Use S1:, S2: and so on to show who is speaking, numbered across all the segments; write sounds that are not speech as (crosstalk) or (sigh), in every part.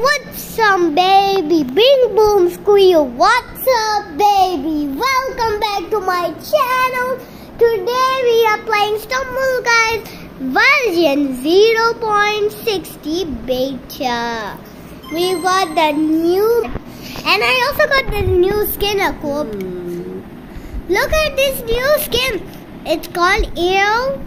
S1: what's up, baby? Bing boom squeal. What's up, baby? Welcome back to my channel. Today we are playing Stumble Guys version 0.60 beta. We got the new, and I also got the new skin equipped. Look at this new skin. It's called Eel.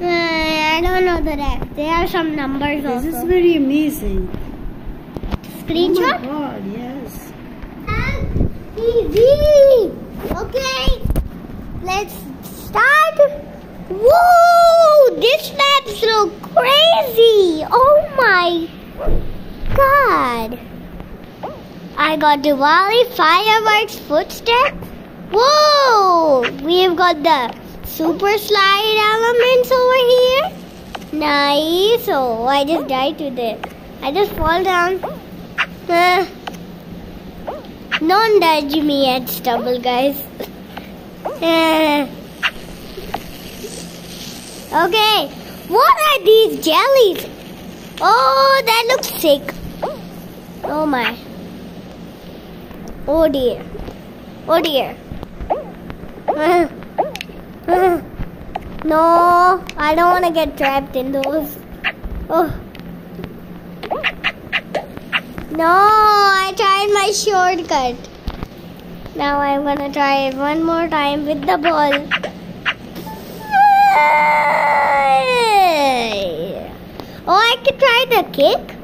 S1: Uh, I don't know the rest. There are some numbers
S2: This
S1: also.
S2: is very amazing.
S1: Screenshot.
S2: Oh my god, yes.
S1: TV. Okay, let's start. Whoa, this maps look crazy. Oh my god. I got Diwali fireworks footsteps. Whoa, we've got the super slide elements over here. Nice. Oh, I just died to this. I just fall down. Don't judge me at Stumble Guys. Okay, what are these jellies? Oh, that looks sick. Oh my. Oh dear. Oh dear. No, I don't want to get trapped in those. Oh. No, I tried my shortcut. Now I'm gonna try it one more time with the ball. Oh, I can try the kick.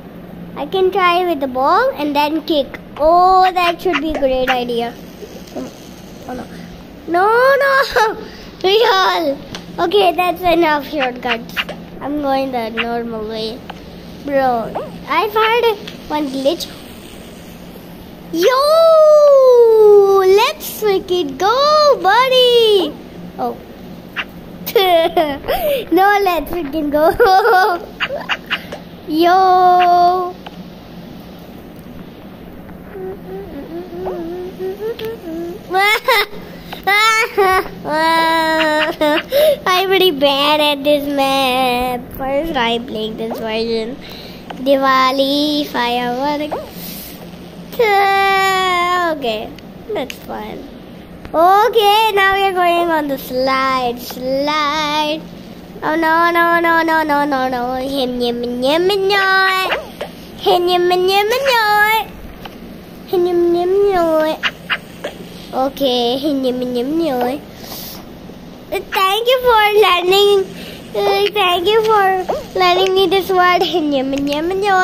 S1: I can try with the ball and then kick. Oh, that should be a great idea. Oh no. No, no. (laughs) Real. Okay, that's enough shortcuts. I'm going the normal way. Bro, I fired one glitch. Yo! Let's freaking go, buddy! Oh. (laughs) no, let's freaking go. (laughs) Yo! (laughs) I'm pretty bad at this map. First time playing this version. Diwali, fireworks. Okay, that's fun. Okay, now we're going on the slide. Slide. Oh no, no, no, no, no, no, no. Him, yim, yim, yim, Him, yim, yim, yim, Him, yim, yim, yim. Okay, him, yim, yim, yim. Thank you for learning. Uh, thank you for letting me this word. Him, (laughs) yim, yim, yim.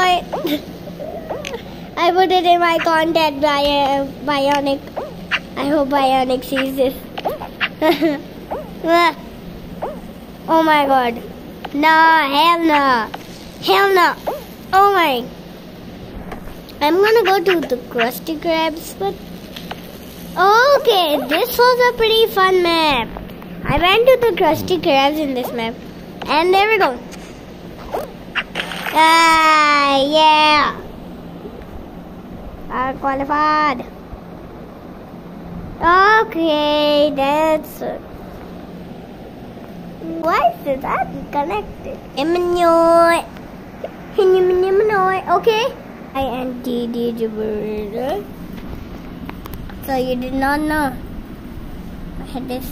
S1: I put it in my contact by Bionic. I hope Bionic sees this. (laughs) oh my god. No, hell no. Hell no. Oh my. I'm gonna go to the Krusty Krabs, but. Okay, this was a pretty fun map. I went to the Krusty Krabs in this map. And there we go. Ah, yeah. Are qualified. Okay, that's. Why is that connected? Emmanuel. Okay. I am DD So you did not know. I had this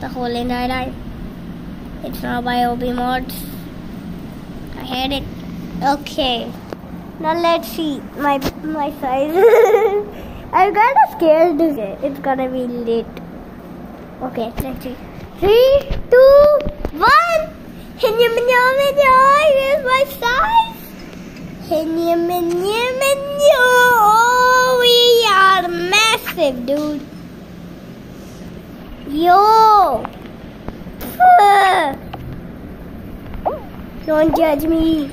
S1: the whole entire time. It's not by OB mods. I had it. Okay. Now let's see my my size. (laughs) I'm kind of scared to get. It's gonna be lit. Okay, let's see. Three, two, one. Hinya minya minya. Here's my size. Hinya minya minya. Oh, we are massive, dude. Yo. (laughs) Don't judge me.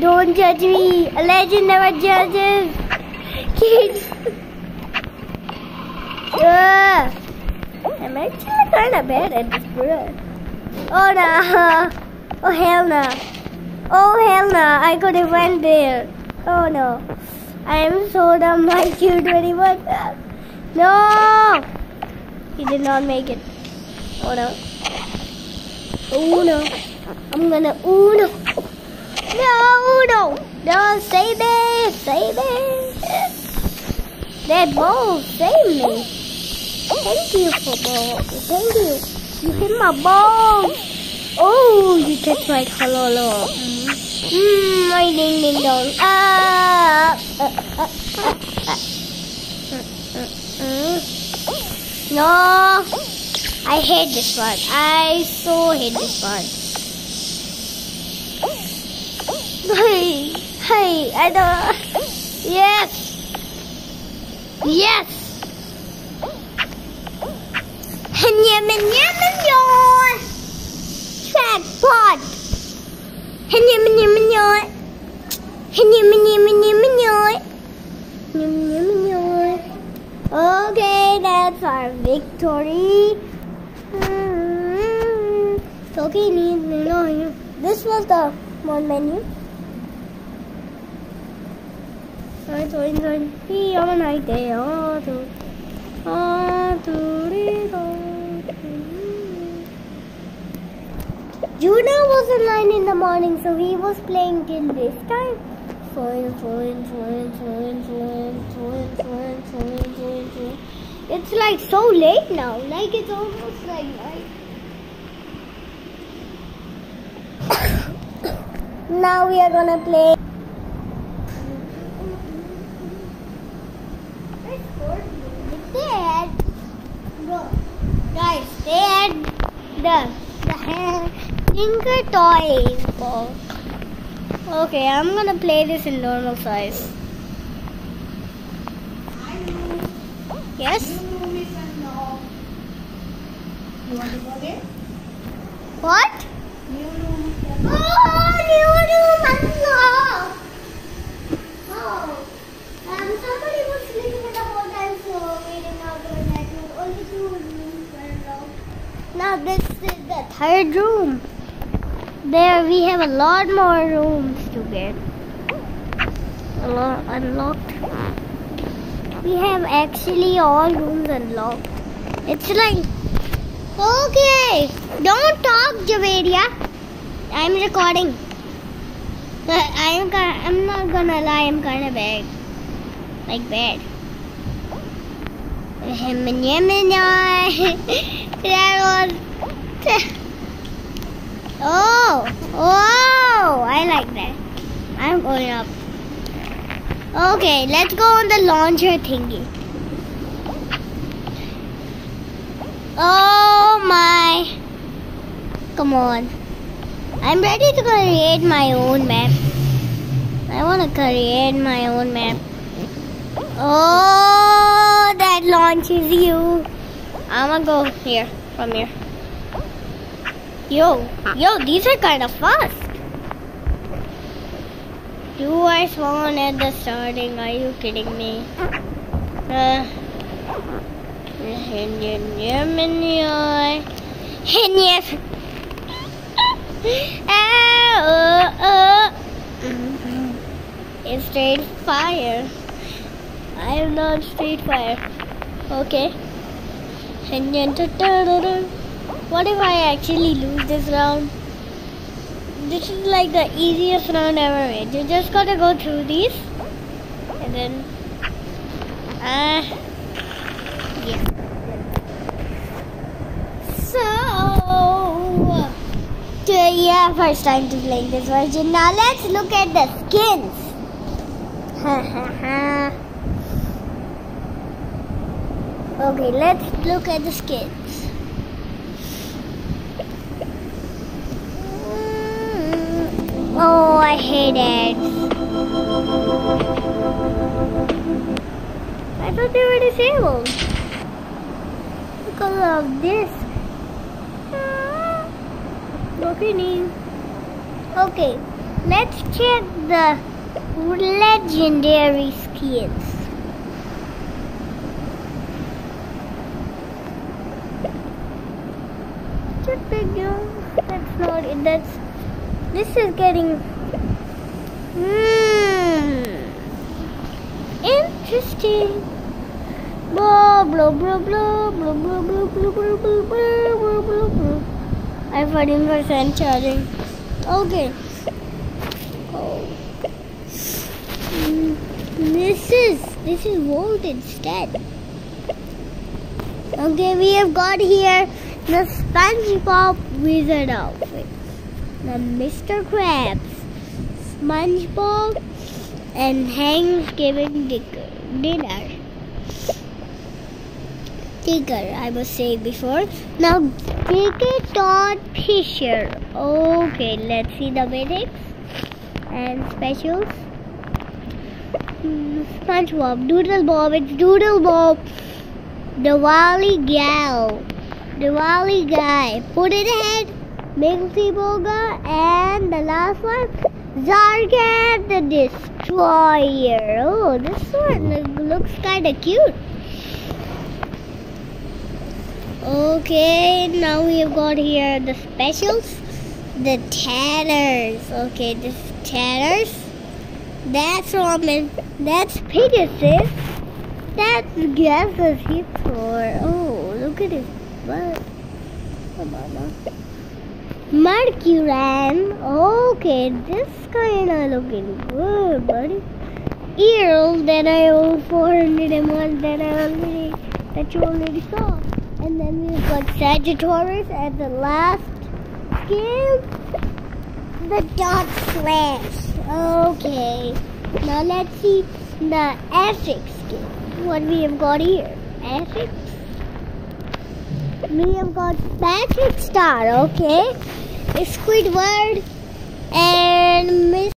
S1: Don't judge me. A legend never judges. Kids. Uh, I'm actually kind of bad at this. Oh no. (laughs) Oh hell no. Oh hell no. I could have went there. Oh no. I am so dumb. Killed anyone. No. He did not make it. Oh no. Oh no. I'm gonna. Oh no. No, no. No, save me! Save me! That ball saved me. Thank you for ball. Thank you. You hit my ball. Oh, you touched my kololo. Mmm, my ding ding dong. Ah! Uh, uh, uh. Mm, mm. No! I hate this part. I so hate this part. Hey, hey, I don't. Yes. Yes. And yum and yum and your jackpot. And yum and yum and your. And yum and yum and yum and your. Yum yum and your. Okay, that's our victory. Mm-hmm. Okay, need. This was the one menu. Right, so inside. He have a night day. Oh, to, oh, to, re, do. Juno was online in the morning, so he was playing till this time. It's like so late now. Like it's almost like night. (coughs) now we are gonna play. They had, guys, they had the the Tinker Toys box. Okay, I'm gonna play this in normal size. Yes?
S2: You want to go there?
S1: What?
S2: New room.
S1: Oh, new room unlocked. Oh, um, somebody was sleeping in the whole time, so we did not go in that room. Only two rooms were unlocked. Now this is the third room. There we have a lot more rooms to get. A lot unlocked. We have actually all rooms unlocked. It's like okay. Don't talk, Javeria. I'm recording. But I'm I'm not gonna lie. I'm kind of bad. Like bad. (laughs) (laughs) that was. (laughs) Oh, oh! I like that. I'm going up. Okay, let's go on the launcher thingy. Oh my! Come on. I'm ready to create my own map. I want to create my own map. Oh, that launches you. I'm gonna go here, from here. Yo, yo, these are kind of fast. Do I spawn at the starting? Are you kidding me? Uh, (laughs) it's straight fire. I am not straight fire. Okay. What if I actually lose this round? This is like the easiest round ever made. You just gotta go through these and then uh yeah. So so, yeah, first time to play this version. Now let's look at the skins. Ha ha ha. Okay, let's look at the skins. Mm, Oh, I hate it. I thought they were disabled because of this. Ah, Okay, Neil. Okay, let's check the legendary skins. That's not it. That's this is getting hmm interesting. Blah blah blah blah blah blah blah blah blah blah blah blah blah blah. I'm 14% charging. Okay. Oh. this is this is Volt instead. Okay, we have got here the SpongeBob wizard outfit. The Mr. Krabs, SpongeBob, and Thanksgiving dinner. Digger, I was saying before. Now, Digger on Fisher. Okay, let's see the minutes and specials. Hmm, SpongeBob, Doodle Bob, it's Doodle Bob. Diwali gal, Diwali guy, put it ahead, Milty Boga, and the last one, Zargan the Destroyer. Oh, this one looks kind of cute. Okay, now we have got here the specials. The Tanners. Okay, this Tanners. That's Roman. That's Pegasus. That's Gaz's Hiptor. Oh, look at his butt. Come on now. Mercuran. Okay, this kinda looking good, buddy. Earls that I owe 401 that I already that you already saw. And then we've got Sagittarius at the last skin. The dot slash. Okay. Now let's see the epic skin. What we have got here. Epic. We have got Patrick Star, okay. Squidward and Miss